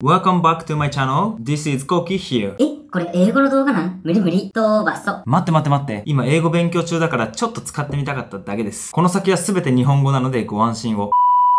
Welcome back to my channel. This is Koki here. え、これ英語の動画なん？無理無理。とばそ。待って待って待って。今英語勉強中だからちょっと使ってみたかっただけです。この先は全て日本語なのでご安心を。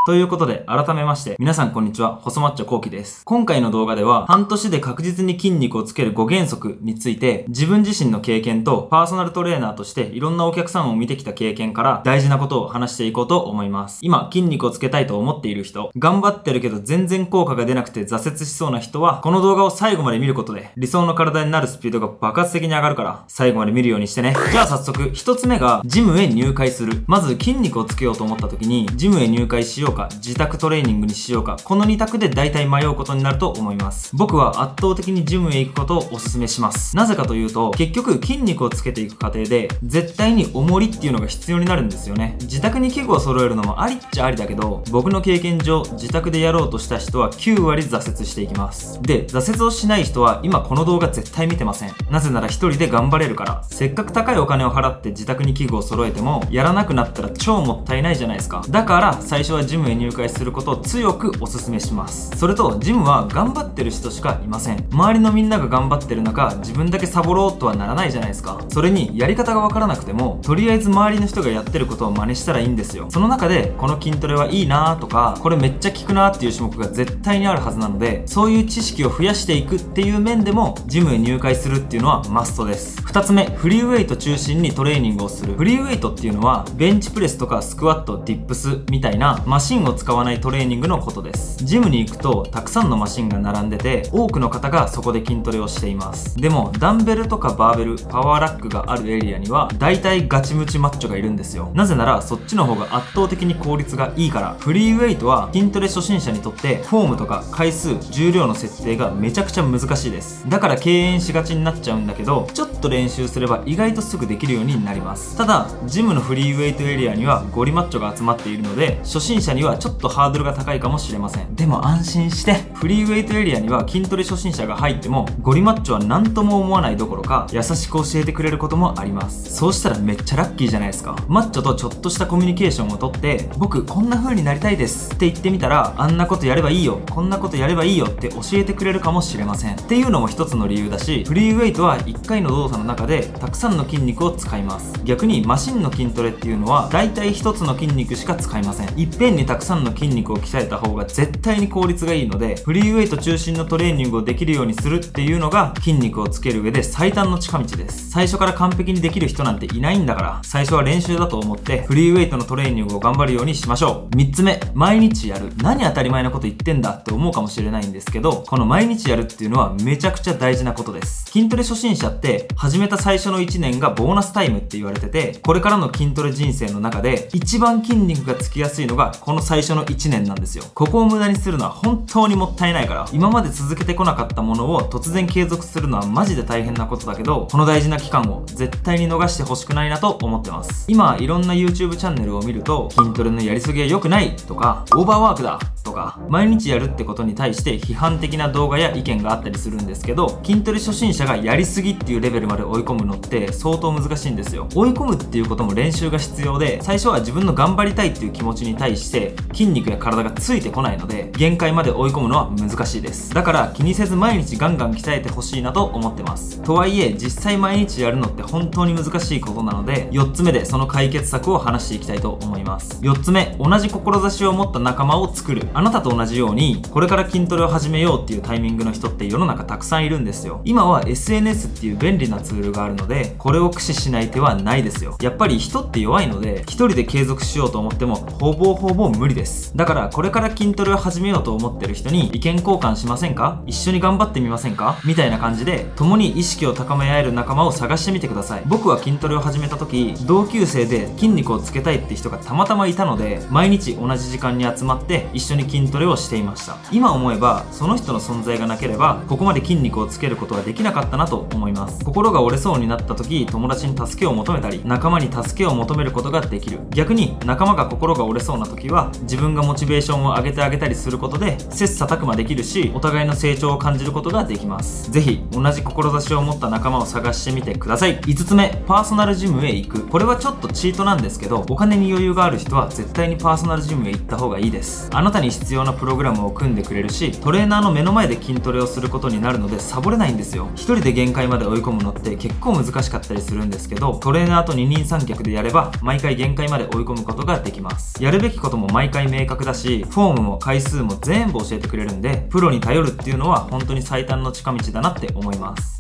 ということで、改めまして、皆さんこんにちは、細マッチョコウキです。今回の動画では、半年で確実に筋肉をつける5原則について、自分自身の経験と、パーソナルトレーナーとして、いろんなお客さんを見てきた経験から、大事なことを話していこうと思います。今、筋肉をつけたいと思っている人、頑張ってるけど全然効果が出なくて挫折しそうな人は、この動画を最後まで見ることで、理想の体になるスピードが爆発的に上がるから、最後まで見るようにしてね。じゃあ早速、一つ目が、ジムへ入会する。まず、筋肉をつけようと思った時に、ジムへ入会しようか、自宅トレーニングにしようか、この2択で大体迷うことになると思います。僕は圧倒的にジムへ行くことをお勧めします。なぜかというと、結局筋肉をつけていく過程で、絶対に重りっていうのが必要になるんですよね。自宅に器具を揃えるのもありっちゃありだけど、僕の経験上、自宅でやろうとした人は9割挫折していきます。で、挫折をしない人は今この動画絶対見てません。なぜなら一人で頑張れるから。せっかく高いお金を払って自宅に器具を揃えても、やらなくなったら超もったいないじゃないですか。だから、最初はジムムへ入会することを強くお勧めします。それと、ジムは頑張ってる人しかいません。周りのみんなが頑張ってる中、自分だけサボろうとはならないじゃないですか。それに、やり方がわからなくても、とりあえず周りの人がやってることを真似したらいいんですよ。その中で、この筋トレはいいなーとか、これめっちゃ効くなーっていう種目が絶対にあるはずなので、そういう知識を増やしていくっていう面でも、ジムへ入会するっていうのはマストです。二つ目、フリーウェイト中心にトレーニングをする。フリーウェイトっていうのは、ベンチプレスとかスクワット、ディップスみたいなマシシンを使わないトレーニングのことです。ジムに行くと、たくさんのマシンが並んでて、多くの方がそこで筋トレをしています。でも、ダンベルとかバーベル、パワーラックがあるエリアには、大体ガチムチマッチョがいるんですよ。なぜなら、そっちの方が圧倒的に効率がいいから。フリーウェイトは、筋トレ初心者にとって、フォームとか回数、重量の設定がめちゃくちゃ難しいです。だから敬遠しがちになっちゃうんだけど、ちょっと練習すれば意外とすぐできるようになります。ただ、ジムのフリーウェイトエリアにはゴリマッチョが集まっているので、初心者にはちょっとハードルが高いかもしれません。でも安心して、フリーウェイトエリアには筋トレ初心者が入っても、ゴリマッチョは何とも思わないどころか、優しく教えてくれることもあります。そうしたらめっちゃラッキーじゃないですか。マッチョとちょっとしたコミュニケーションをとって、僕こんな風になりたいですって言ってみたら、あんなことやればいいよ、こんなことやればいいよって教えてくれるかもしれません。っていうのも一つの理由だし、フリーウェイトは1回の動作の中でたくさんの筋肉を使います。逆にマシンの筋トレっていうのは、大体1つの筋肉しか使いません。いっぺんにたくさんの筋肉を鍛えた方が絶対に効率がいいので、フリーウェイト中心のトレーニングをできるようにするっていうのが筋肉をつける上で最短の近道です。最初から完璧にできる人なんていないんだから、最初は練習だと思ってフリーウェイトのトレーニングを頑張るようにしましょう。3つ目、毎日やる。何当たり前なこと言ってんだって思うかもしれないんですけど、この毎日やるっていうのはめちゃくちゃ大事なことです。筋トレ初心者って始めた最初の1年がボーナスタイムって言われてて、これからの筋トレ人生の中で一番筋肉がつきやすいのがこの最初の1年なんですよ。ここを無駄にするのは本当にもったいないから、今まで続けてこなかったものを突然継続するのはマジで大変なことだけど、この大事な期間を絶対に逃してほしくないなと思ってます。今、いろんな YouTube チャンネルを見ると、筋トレのやりすぎは良くないとか、オーバーワークだとか、毎日やるってことに対して批判的な動画や意見があったりするんですけど、筋トレ初心者がやりすぎっていうレベルまで追い込むのって相当難しいんですよ。追い込むっていうことも練習が必要で、最初は自分の頑張りたいっていう気持ちに対して、筋肉や体がついてこないので、限界まで追い込むのは難しいです。だから気にせず毎日ガンガン鍛えてほしいなと思ってます。とはいえ、実際毎日やるのって本当に難しいことなので、4つ目でその解決策を話していきたいと思います。4つ目、同じ志を持った仲間を作る。あなたと同じように、これから筋トレを始めようっていうタイミングの人って世の中たくさんいるんですよ。今は SNS っていう便利なツールがあるので、これを駆使しない手はないですよ。やっぱり人って弱いので、一人で継続しようと思っても、ほぼほぼ無理です。だから、これから筋トレを始めようと思ってる人に意見交換しませんか？一緒に頑張ってみませんか？みたいな感じで、共に意識を高め合える仲間を探してみてください。僕は筋トレを始めた時、同級生で筋肉をつけたいって人がたまたまいたので、毎日同じ時間に集まって一緒に筋トレをしていました。今思えば、その人の存在がなければ、ここまで筋肉をつけることはできなかったなと思います。心が折れそうになった時、友達に助けを求めたり、仲間に助けを求めることができる。逆に、仲間が心が折れそうな時は、自分がモチベーションを上げてあげたりすることで、切磋琢磨できるし、お互いの成長を感じることができます。ぜひ、同じ志を持った仲間を探してみてください。5つ目、パーソナルジムへ行く。これはちょっとチートなんですけど、お金に余裕がある人は絶対にパーソナルジムへ行った方がいいです。あなたにに必要なプログラムを組んでくれるし、トレーナーの目の前で筋トレをすることになるのでサボれないんですよ。一人で限界まで追い込むのって結構難しかったりするんですけど、トレーナーと二人三脚でやれば、毎回限界まで追い込むことができます。やるべきことも毎回明確だし、フォームも回数も全部教えてくれるんで、プロに頼るっていうのは本当に最短の近道だなって思います。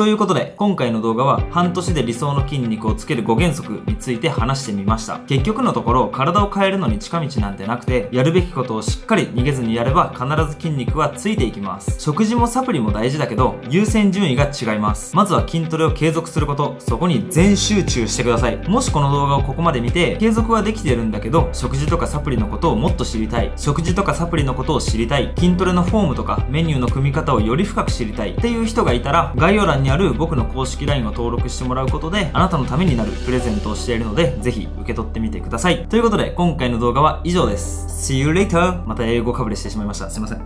ということで、今回の動画は半年で理想の筋肉をつける5原則について話してみました。結局のところ、体を変えるのに近道なんてなくて、やるべきことをしっかり逃げずにやれば必ず筋肉はついていきます。食事もサプリも大事だけど、優先順位が違います。まずは筋トレを継続すること、そこに全集中してください。もしこの動画をここまで見て、継続はできてるんだけど、食事とかサプリのことをもっと知りたい。食事とかサプリのことを知りたい。筋トレのフォームとかメニューの組み方をより深く知りたいっていう人がいたら、概要欄にある僕の公式式 LINE を登録してもらうことで、あなたのためになるプレゼントをしているので、ぜひ受け取ってみてください。ということで、今回の動画は以上です。See you later! また英語かぶれしてしまいました。すいません。